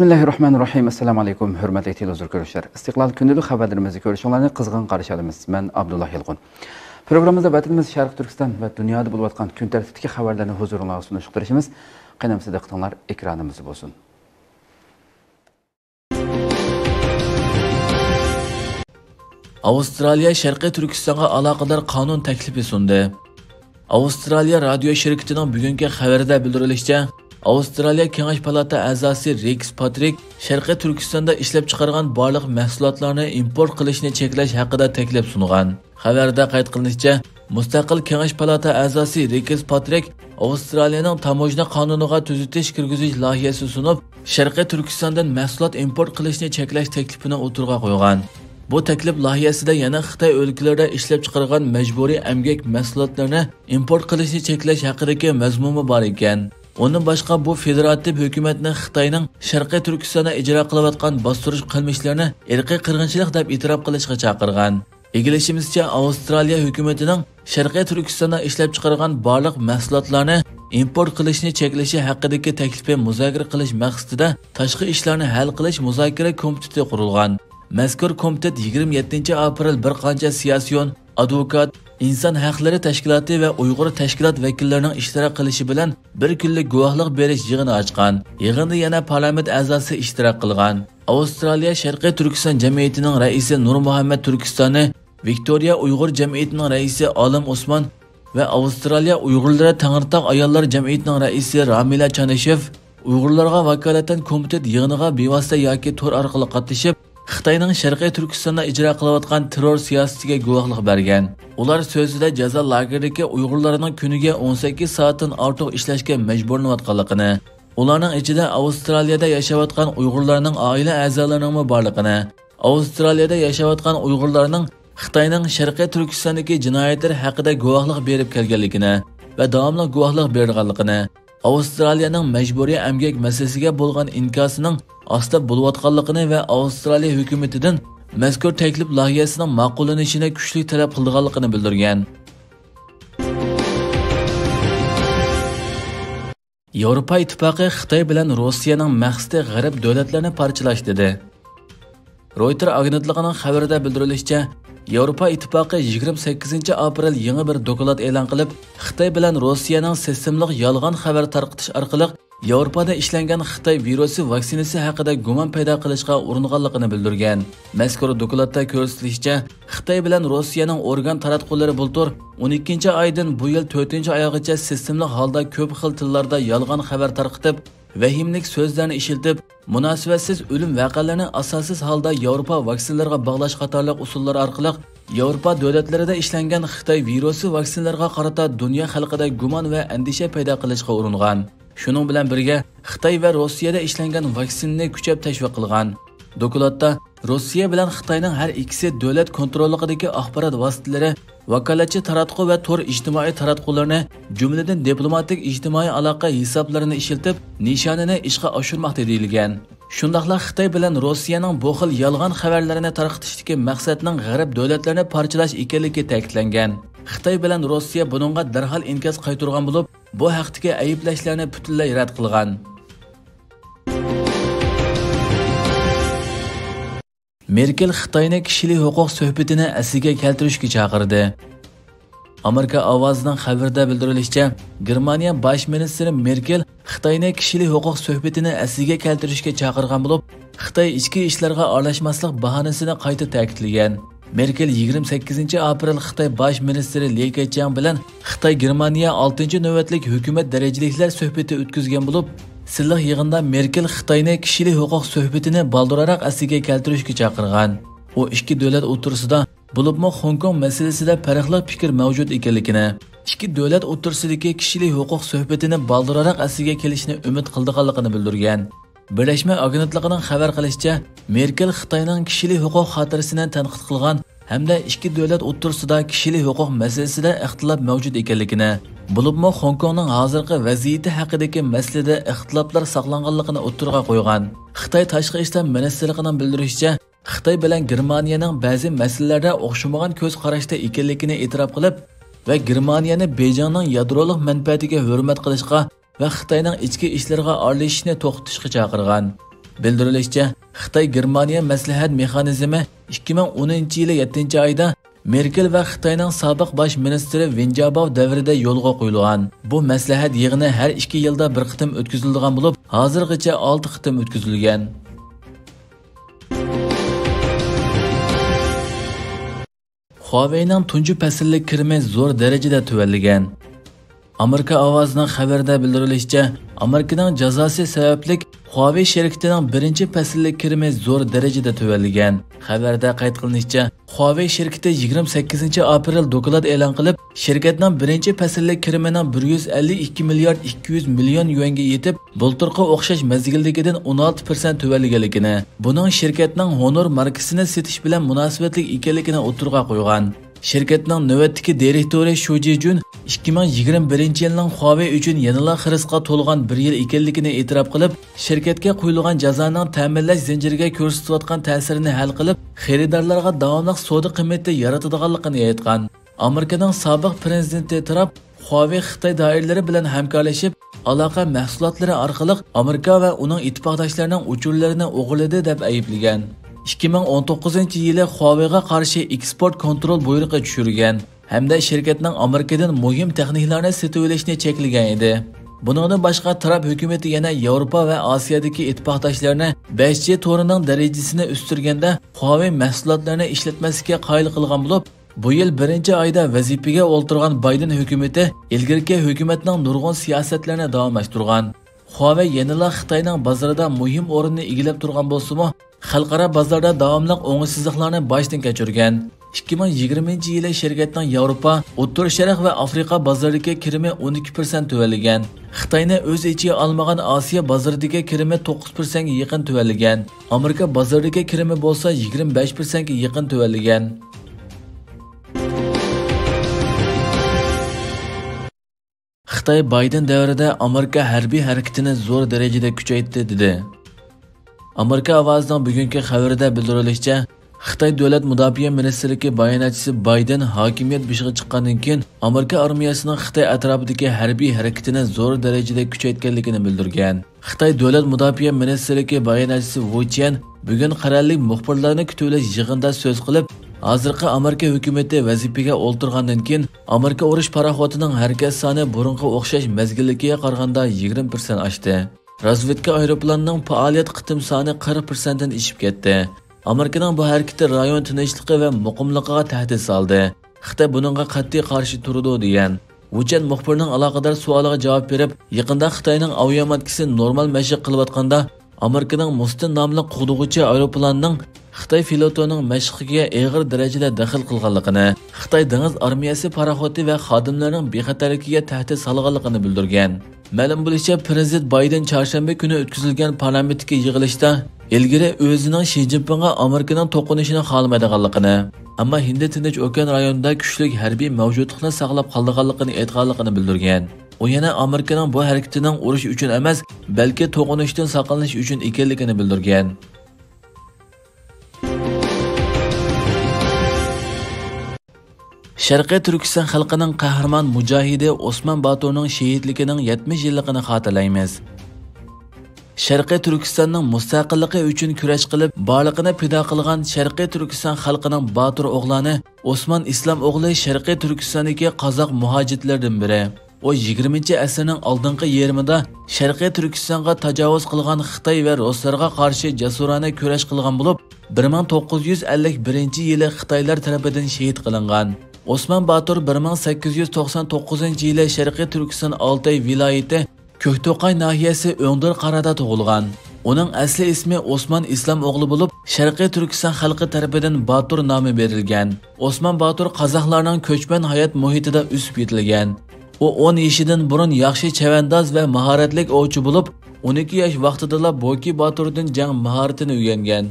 Bismillahirrahmanirrahim. Assalamu alaykum, hörmətli televizor görüşlər. İstiqlal gündəlik xəbərlərimizi görüşənlərinə qızğın qarşılayırıq. Mən Abdullah Yılğun. Proqramımızda vətənimiz Şərq Türkistan və dünyada olub atqan gün tərtibdəki xəbərlərini huzurunuza sunuşdurışımız. Qənəm sizə qıtanlar ekranımız olsun. Avstraliya Şərqi Türkistanğa əlaqədar qanun təklifi sundu. Avstraliya radio şirkətinin bugünkü xəbərdə bildirilmişcə, avstraliya kengash palata a'zosi reks patrik sharqiy turkistonda ishlab chiqargan barliq mahsulotlarni import qilishni cheklash haqida taklif sungan xabarda qayd qilinishicha mustaqil kengash palata a'zosi reks patrik avstraliyaning tamojna qonuniga tuzatish kirgizish loyihasi sunib sharqiy turkistondan mahsulot import qilishni cheklash taklifini o'tirg'a qo'ygan Bu taklif loyihasida yana Xitoy o'lkalarida ishlab chiqargan majburiy amgak mahsulotlarini import qilishni cheklash haqidagi mazmuni bor ekan. Undan boshqa bu federativ hukumatni Xitoyning Sharqiy Turkistonda ijro qilayotgan бастырыш qilmishlarini irqiy qirg'inchilik deb e'tirof qilishga chaqirgan. Egilishimizcha Avstraliya hukumatining Sharqiy Turkistonda ishlab chiqargan barliq mahsulotlarni import qilishni cheklashi haqidagi taklifni muzokara qilish maqsadida tashqi ishlarni hal qilish muzokara komiteti qurilgan. Mazkur komitet 27 aprel bir qancha siyosiyon, advokat, inson haqlari tashkiloti va Uyg'ur tashkilot vakillarining ishtirok qilishi bilan bir kunlik guvohlik berish yig'ini ochgan. Yig'inda yana parlament a'zosi ishtirok qilgan. Avstraliya Sharqiy Turkiston jamiyatining raisi Nur Muhammad Turkistoni, Viktoriya Uyg'ur jamiyatining raisi Olim Usmon va Avstraliya Uyg'urlari Tangirtoq ayollar jamiyatining raisi Ramila Chanishev Uyg'urlarga vakolatan komitet yig'iniga bevosita yoki to'r orqali qatnashib Xitoyning Sharqiy Turkistonda ijro qilayotgan terror siyosatiga guvohlik bergan. Ular so'zida jazo lageridagi Uyg'urlarning kuniga 18 soatdan ortiq ishlashga majburlanayotganligini, ularning ichida Avstraliyada yashayotgan Uyg'urlarning oila a'zolarining borligini, Avstraliyada yashayotgan Uyg'urlarning Xitoyning Sharqiy Turkistondagi jinoyatlar haqida guvohlik berib kelganligini va davomli guvohlik berganligini, Avstraliyaning majburiy emgak masalasiga bo'lgan inkosining osta bo'layotganligini va Avstraliya hukumatidan mazkur taklif loyihasining ma'qullanishini kuchli talab qilganligini bildirgan. Yevropa ittifoqi Xitoy bilan Rossiyaning maqsadi g'arb davlatlarini parchalash dedi. Reuters agentligining xabarida bildirilishicha, Yevropa ittifoqi 28 aprel yangi bir dokulat e'lon qilib, Xitoy bilan Rossiyaning sistemlik yolg'on xabar tarqatish orqali Yevropada ishlangan Xitoy virusi vaksinasi haqida gumon paydo qilishga uringanligini bildirgan. Mazkur dokladda ko'rsatilishicha, Xitoy bilan Rossiyaning organ taratqullari bultur 12-oydan bu yil 4-oygacha sistemli holda ko'p xil tillarda yolg'on xabar tarqatib, vəhimlik sözlərini işildib, münasibətsiz ölüm vəqələrini asassız halda Avropa vaksinlərə bağlaş qatarlıq usullar arqılıq Avropa dövlətlərində işlənən Xitay virusu vaksinlərə qarata dünya xalqida guman və əndişə payda qilishga uringan. Şuning bilan birga Xitoy va Rossiyada ishlangan vaksinani kuchab tashviq qilgan. Dokladda Rossiya bilan Xitoyning har ikkisi davlat kontrolligidagi axborot vositalari, vakolatchi taratqu va to'r ijtimoiy taratqularni, jumladan diplomatik ijtimoiy aloqa hisoblarini ishiltib, nishonini ishga oshirmoqda deyilgan. shundoqla Xitoy bilan Rossiyaning bu xil yolg'on xabarlarini tarqatishdagi maqsadning g'arb davlatlarini parchalash ekanligi ta'kidlangan. Xitoy bilan Rossiya buningga darhol inkos qaytargan bo'lib, bu haqdagi ayblashlarni butunlay rad qilgan. Merkel Xitoyni kishilik huquq suhbatini asliga keltirishga chaqirdi. Amerika ovozining xabarida bildirilishicha, Germaniya bosh ministri Merkel Xitoyni kishilik huquq suhbatini asliga keltirishga chaqirgan bo'lib, Xitoy ichki ishlarga aralashmaslik bahonasini qayta ta'kidlagan. Merkel 28 aprel Xitoy bosh ministri Li Keqiang bilan Xitoy Germaniya 6-navbatlik hukumat darajaliklar suhbati o'tkazgan bo'lib, silliq yig'inda Merkel Xitoyni kishilik huquq suhbatini baldurroq asliga keltirishga chaqirgan. U ikki davlat o'tirisida bo'libmi Hong Kong masalasida farqli fikr mavjud ekanligini, ikki davlat o'tirisidagi kishilik huquq suhbatini baldurroq asliga kelishni umid qildiganligini bildirgan. Birlashma agentligining xabar qilishicha, Merkel Xitoyning kishilik huquq xotirasini tanqid qilgan hamda ikki davlat o'rtasida kishilik huquq masalasida ixtilof mavjud ekanligini, bo'libmi Hong Kongning hozirgi vaziyati haqidagi masalada ixtiloflar saqlanganligini o'ttirg'a qo'ygan. Xitoy tashqi ishlar ministrligining bildirishicha, Xitoy bilan Germaniyaning ba'zi masalalarda o'xshamagan ko'z qarashda ekanligini e'tirof qilib va Germaniyani Bejingning yadroliq manfaatiga hurmat qilishga va Xitoyning ichki ishlariga aralashishni to'xtatishga chaqirgan. Bildirilishicha xitoy germaniya maslahat mexanizmi 2010 yili 7 oyda merkel va xitoyning sobiq bosh ministri vinjabov davrida yo'lga qo'yilgan bu maslahat yig'ini har ikki yilda bir qitim o'tkazilgan bo'lib hozirgacha olti qitim o'tkazilgan Huawei'ning tunji fasllik kirimi zo'r darajada tuvalligan. Amerika ovozining xabarida bildirilishicha, Amerikaning jazosi sababli Huawei sherikatining birinchi fasllik kirimi zo'r darajada tuvalligan. Xabarda qayd qilinishicha, Huawei shirkati 28 aprel doklad e'lon qilib, shirkatning birinchi fasllik kirimining 152 milliard 200 million yuanga yetib, bulturqa o'xshash mazgildagidan 16% tuvalliganligini, buning shirkatning Honor markasini setish bilan munosabatli ekanligini o'tirg'a qo'ygan. Şirketning navbatdagi direktori Shu Jijun 2021 yilning Huawei uchun yanada xirisqa to'lgan bir yil ekanligini e'tirof qilib, shirkatga qo'yilgan jazoning ta'minlash zanjiriga ko'rsatayotgan ta'sirini hal qilib, xaridorlarga davomli savdo qiymati yaratadiganligini aytgan. Amerikaning sobiq prezidenti Trump Huawei Xitoy doiralari bilan hamkorlashib, aloqa mahsulotlari orqali Amerika va uning ittifoqdoshlarining uchurlarini o'g'irladi deb ayblagan. 2019 yili Huawei'ga qarshi eksport kontrol buyrug'i tushirgan hamda shirkatning Amerikadan muhim texnikalarni sotib olishni cheklagan edi. Buningdan boshqa Trump hukumati yana Yevropa va Osiyodagi ittifoqdoshlarini 5G to'rining darajasini o'stirganda Huawei mahsulotlarini ishlatmaslikka qoyil qilgan bo'lib, bu yil birinchi oyda vazifaga o'ltirgan Bayden hukumati ilgirki hukumatning nurg'un siyosatlarini davomlashtirgan. Huawei yanada Xitoyning bozorida muhim o'rinni egallab turgan bo'lsa-mu, xalqaro bozorda davomli o'ngsizliklarni boshdan kechirgan. 2020 yili shirkatning Yevropa, O'rta Sharq va Afrika bozoriga kirimi 12% tuvalgan. Xitoyni o'z ichiga olmagan Osiyo bozoridagi kirimi 9% ga yaqin tuvalgan. Amerika bozoriga kirimi bo'lsa 25% ga yaqin tuvalgan. Xitoy Bayden davrida Amerika harbiy harakatini zo'r darajada kuchaytirdi dedi. Amerika ovozining bugungi xabarida bildirilishicha, Xitoy davlat mudofaa ministrligi bayonotchisi Bayden hokimiyat bishig'i chiqqandan keyin Amerika armiyasining Xitoy atrofidagi harbiy harakatini zo'r darajada kuchaytirganligini bildirgan. Xitoy davlat mudofaa ministrligi bayonotchisi Wu bugun qarorlik muxbirlarni kutuvlash yig'inida so'z qilib, hozirgi Amerika hukumati vazifaga o'ltirgandan keyin Amerika urush paroxotining harakat soni burunga o'xshash mazgilligiga qaraganda 20% oshdi. Razvedka aeroplanining faoliyat qitim soni 40% dan ishib ketdi. Amerikaning bu harakati rayon tinchligi va muqimligiga tahdid soldi. Xitoy buningga qat'iy qarshi turdi degan. Vuchan muxbirning aloqador savoliga javob berib, yaqinda Xitoyning aviamatkasi normal mashq qilayotganda Amerikaning Mustin nomli qudug'uchi aeroplanining Xitoy pilotining mashqiga og'ir darajada daxl qilganligini, Xitoy dengiz armiyasi paraxoti va xodimlarining bexatarligiga tahdid solganligini bildirgan. Ma'lum bo'lishicha, prezident Bayden chorshanba kuni o'tkazilgan parlamentdagi yig'ilishda ilgari o'zining Shi Jinpingga Amerikaning to'qinishini xohlamaydiganligini, ammo Hind Tinch okean rayonida kuchli harbiy mavjudlikni saqlab qolganligini aytganligini bildirgan. U yana Amerikaning bu harakatining urush uchun emas, balki to'qinishdan saqlanish uchun ekanligini bildirgan. Sharqiy Turkiston xalqining qahramon mujohidi Osman Baturning shehidligining 70 yilligini xotirlaymiz. Sharqiy Turkistonning mustaqilligi uchun kurash qilib, borliqini pido qilgan Sharqiy Turkiston xalqining botir o'g'lani Osman Islom o'g'li Sharqiy Turkistondagi qozoq muhojirlardan biri. u 20-asrning oldingi yarmida Sharqiy Turkistonga tajovuz qilgan Xitoy va Ruslarga qarshi jasurona kurash qilgan bo'lib, 1951 yili Xitoylar tomonidan shahid qilingan. Osman Batur 1899 yili Sharqiy Turkiston Altay viloyati Ko'kto'qay nahiyasi O'ngdir qarada tug'ilgan. Uning asli ismi Osman Islom o'g'li bo'lib, Sharqiy Turkiston xalqi tomonidan Batur nomi berilgan. Osman Batur qozoqlarning ko'chman hayot muhitida o'sib yetilgan. U 10 yoshidan burun yaxshi chavandoz va mahoratli ovchi bo'lib, 12 yosh vaqtida Boki Baturdan jang mahoratini o'rgangan.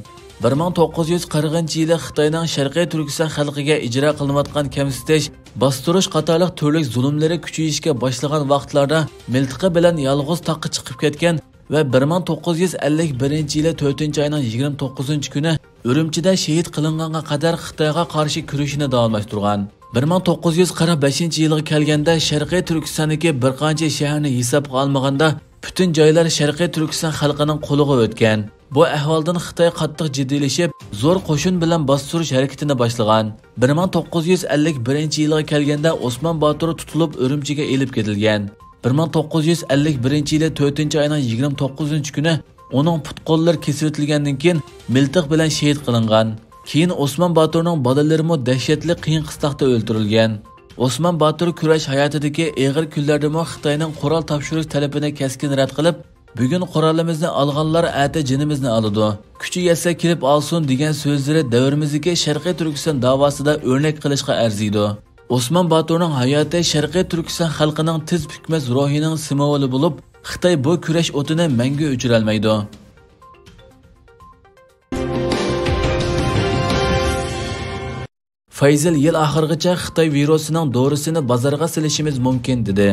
1940 yili Xitoyning Sharqiy Turkiston xalqiga ijro qilinayotgan kamsitish, bostirish qatorliq turli zulmlari kuchayishga boshlagan vaqtlarda miltiqi bilan yolg'iz taqqa chiqib ketgan va 1951 yili 4-oyning 29 kuni Urumchida shahid qilinganga qadar Xitoyga qarshi kurashini davomlashtirgan. 1945 yilga kelganda Sharqiy Turkistondagi bir qancha shaharni hisobga olmaganda butun joylar Sharqiy Turkiston xalqining qo'liga o'tgan. Bu ahvoldan xitoy qattiq jiddiylashib zo'r qo'shin bilan bostirish harakatini boshlagan. 1951 yilga kelganda osmon botur tutilib urumchiga elib ketilgan. 1951 yili 4 oyning 29 kuni uning putqollar kesib o'tilgandan keyin miltiq bilan shahid qilingan. Keyin osmon boturning bolalarimi dahshatli qiyin qistoqda o'ldirilgan. Osmon botur kurash hayotidagi og'ir kunlardami xitoyning qurol topshirish talabini keskin rad qilib bugun qurolimizni olganlar ati jinimizni oladi kuchi yetsa kelib olsin degan so'zlari davrimizdagi sharqiy turkiston davosida o'rnak qilishga arziydi osmon Baturning hayoti sharqiy turkiston xalqining tiz bukmas ruhining simvoli bo'lib xitoy bu kurash o'tini mangu o'chirolmaydi Fayzil yil oxirigacha Xitoy virusining dorisini bozorga silishimiz mumkin dedi.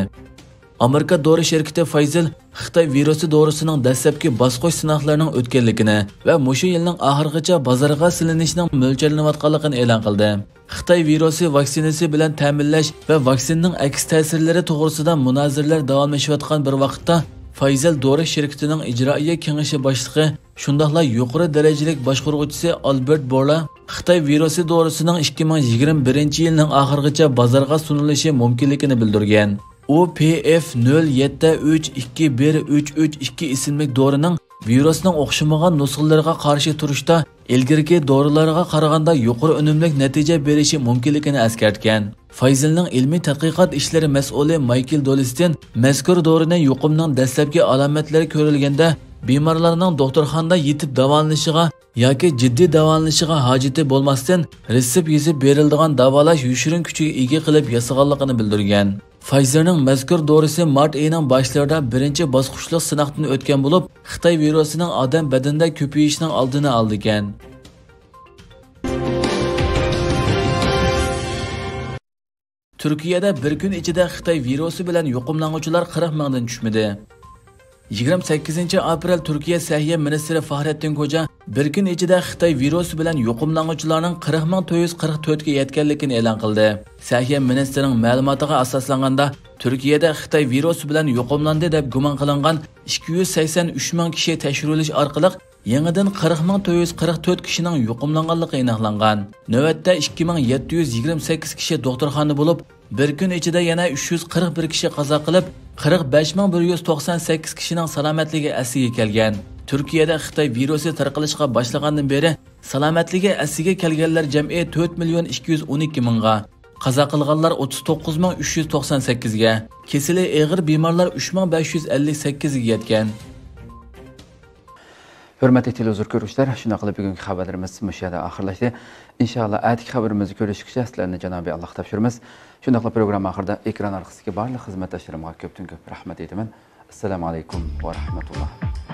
Amerika dori shirkati Fayzil Xitoy virusi dorisining dastlabki bosqich sinoqlarining o'tganligini va mushu yilning oxirigacha bozorga silinishining mo'ljallanayotganligini e'lon qildi. Xitoy virusi vaksinasi bilan ta'minlash va vaksinaning aks ta'sirlari to'g'risida munozaralar davomlashayotgan bir vaqtda Fayzal Dori shirkatining ijroiya kengashi boshlig'i shundoqla yuqori darajalik boshqaruvchisi Albert Borla Xitoy virusi dorisining 2021 yilning oxirigacha bozorga sunilishi mumkinligini bildirgan. U PF07321332 ismli dorining virusning o'xshamagan nusxalariga qarshi turishda ilgirgi dorilarga qaraganda yuqori unumli natija berishi mumkinligini eskartgan. Fayzilning ilmiy tadqiqot ishlari mas'uli Michael Dolistin mazkur dorining yuqumning dastlabki alomatlari ko'rilganda bemorlarning doktorxonada yetib davolanishiga yoki jiddiy davolanishiga hojati bo'lmasdan retsept yezib beriladigan davolash yoshirin kuchiga ega qilib yasaganligini bildirgan. Pfizerning mazkur dorisi mart oyining boshlarida birinchi bosqichli sinovdan o'tgan bo'lib, Xitoy virusining odam badanida ko'payishining oldini oldi ekan. Turkiyada bir kun ichida Xitoy virusi bilan yuqumlanuvchilar 40 mingdan tushmadi. 28 aprel Turkiya Səhiyyə ministri Fahrettin Koca bir kun ichida Xitoy virusi bilan yuqumlanuvchilarning 40444 ga yetganligini e'lon qildi. Səhiyyə ministrining ma'lumotiga asoslanganda Turkiyada Xitoy virusi bilan yuqumlandi deb gumon qilingan 283 ming kishi tekshirilish orqali yangidan 40444 kishining yuqumlanganligi aniqlangan. Navbatda 2728 kishi doktorxonada bo'lib, bir kun ichida yana 341 kishi qazo qilib, 45198 kishining salomatligi asiga kelgan. Turkiyada Xitoy virusi tarqalishga boshlagandan beri salomatligi asiga kelganlar jami 4 million 212 mingga, qazo qilganlar 39 ming 398 ga, kesili og'ir bemorlar 3558 ga yetgan. Hurmatli televizor ko'ruvchilar shunday qilib bugungi xabarlarimiz mush yerda oxirlashdi inshaalloh atigi xabarimizni ko'rishguncha sizlarni janobiy alloh topshiramiz shunday qilib programma oxirida ekran orqasidagi barliq xizmatdoshlarimga ko'pdan ko'p rahmat aytaman assalomu alaykum va rahmatulloh